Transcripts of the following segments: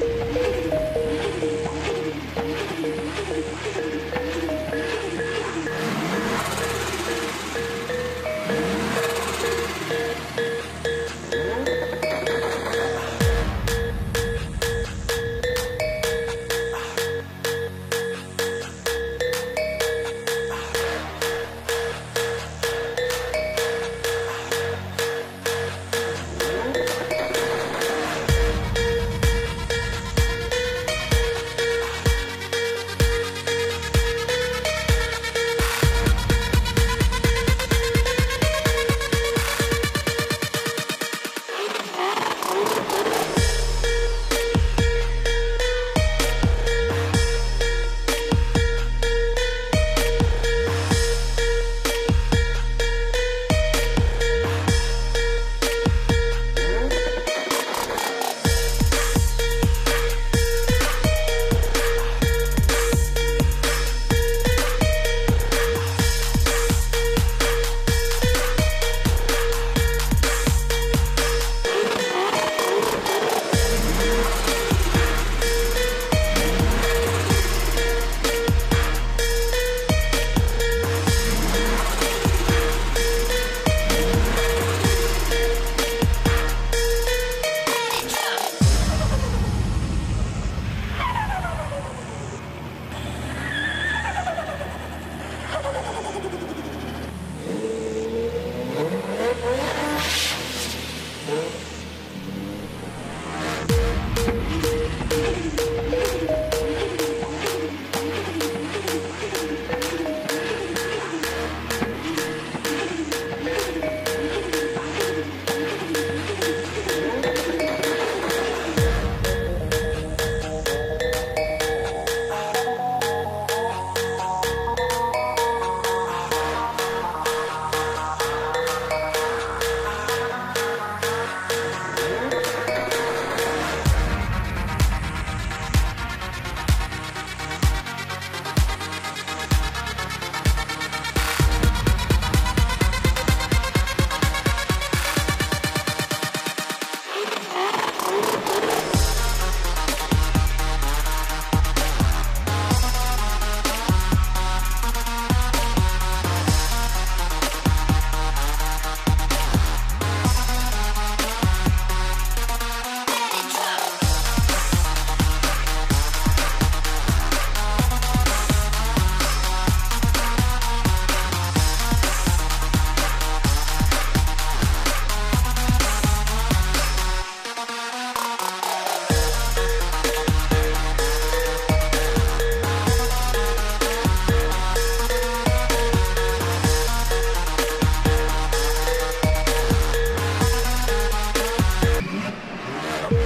だけど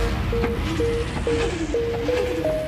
Thank you.